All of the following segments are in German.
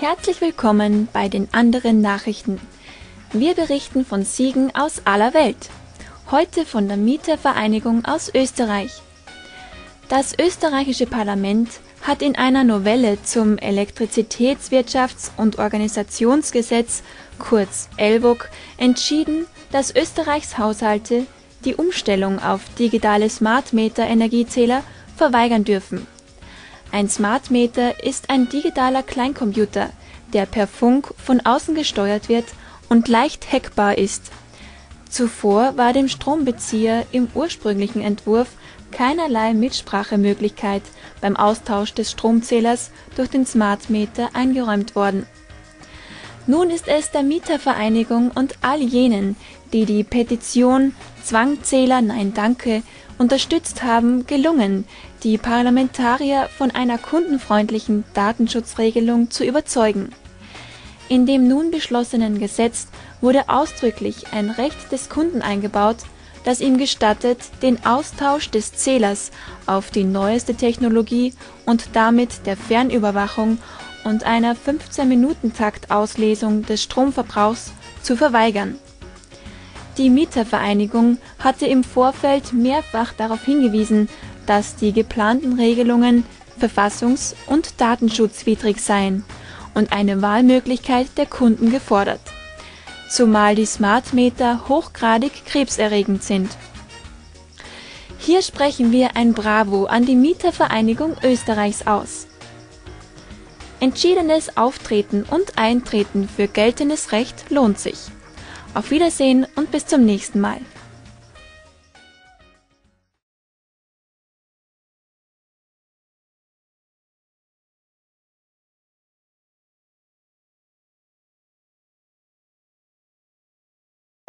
Herzlich willkommen bei den anderen Nachrichten. Wir berichten von Siegen aus aller Welt. Heute von der Mietervereinigung aus Österreich. Das österreichische Parlament hat in einer Novelle zum Elektrizitätswirtschafts- und Organisationsgesetz, kurz ELWOG, entschieden, dass Österreichs Haushalte die Umstellung auf digitale Smart Meter Energiezähler verweigern dürfen. Ein Smart Meter ist ein digitaler Kleincomputer, der per Funk von außen gesteuert wird und leicht hackbar ist. Zuvor war dem Strombezieher im ursprünglichen Entwurf keinerlei Mitsprachemöglichkeit beim Austausch des Stromzählers durch den Smart Meter eingeräumt worden. Nun ist es der Mietervereinigung und all jenen, die die Petition Zwangzähler Nein Danke unterstützt haben, gelungen, die Parlamentarier von einer kundenfreundlichen Datenschutzregelung zu überzeugen. In dem nun beschlossenen Gesetz wurde ausdrücklich ein Recht des Kunden eingebaut, das ihm gestattet, den Austausch des Zählers auf die neueste Technologie und damit der Fernüberwachung und einer 15-Minuten-Takt-Auslesung des Stromverbrauchs zu verweigern. Die Mietervereinigung hatte im Vorfeld mehrfach darauf hingewiesen, dass die geplanten Regelungen verfassungs- und datenschutzwidrig seien und eine Wahlmöglichkeit der Kunden gefordert zumal die Smart Meter hochgradig krebserregend sind. Hier sprechen wir ein Bravo an die Mietervereinigung Österreichs aus. Entschiedenes Auftreten und Eintreten für geltendes Recht lohnt sich. Auf Wiedersehen und bis zum nächsten Mal.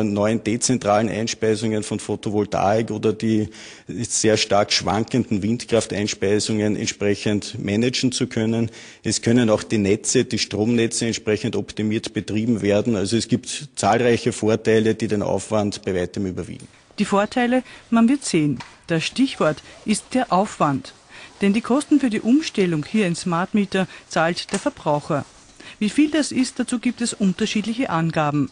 Neuen dezentralen Einspeisungen von Photovoltaik oder die sehr stark schwankenden Windkrafteinspeisungen entsprechend managen zu können. Es können auch die Netze, die Stromnetze entsprechend optimiert betrieben werden. Also es gibt zahlreiche Vorteile, die den Aufwand bei weitem überwiegen. Die Vorteile, man wird sehen. Das Stichwort ist der Aufwand. Denn die Kosten für die Umstellung hier in Smart Meter zahlt der Verbraucher. Wie viel das ist, dazu gibt es unterschiedliche Angaben.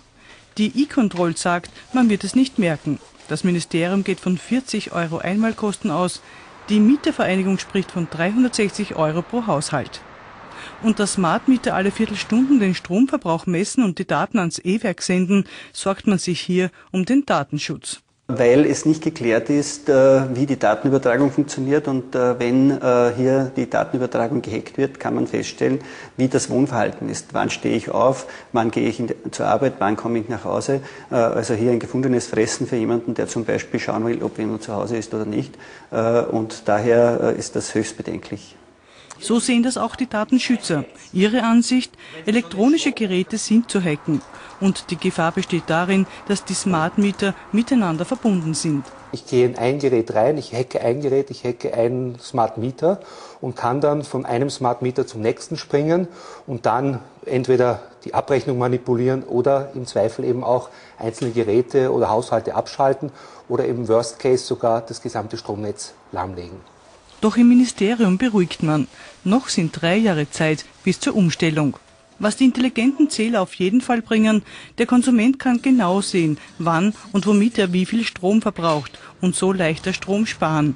Die E-Control sagt, man wird es nicht merken. Das Ministerium geht von 40 Euro Einmalkosten aus. Die Mietervereinigung spricht von 360 Euro pro Haushalt. Und dass Smart Mieter alle Viertelstunden den Stromverbrauch messen und die Daten ans E-Werk senden, sorgt man sich hier um den Datenschutz weil es nicht geklärt ist, äh, wie die Datenübertragung funktioniert. Und äh, wenn äh, hier die Datenübertragung gehackt wird, kann man feststellen, wie das Wohnverhalten ist. Wann stehe ich auf, wann gehe ich zur Arbeit, wann komme ich nach Hause. Also hier ein gefundenes Fressen für jemanden, der zum Beispiel schauen will, ob jemand zu Hause ist oder nicht. Und daher ist das höchst bedenklich. So sehen das auch die Datenschützer. Ihre Ansicht, elektronische Geräte sind zu hacken. Und die Gefahr besteht darin, dass die Smart Meter miteinander verbunden sind. Ich gehe in ein Gerät rein, ich hacke ein Gerät, ich hacke einen Smart Meter und kann dann von einem Smart Meter zum nächsten springen und dann entweder die Abrechnung manipulieren oder im Zweifel eben auch einzelne Geräte oder Haushalte abschalten oder im Worst Case sogar das gesamte Stromnetz lahmlegen. Doch im Ministerium beruhigt man. Noch sind drei Jahre Zeit bis zur Umstellung. Was die intelligenten Zähler auf jeden Fall bringen, der Konsument kann genau sehen, wann und womit er wie viel Strom verbraucht und so leichter Strom sparen.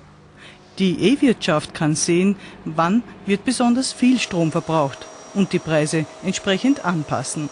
Die E-Wirtschaft kann sehen, wann wird besonders viel Strom verbraucht und die Preise entsprechend anpassen.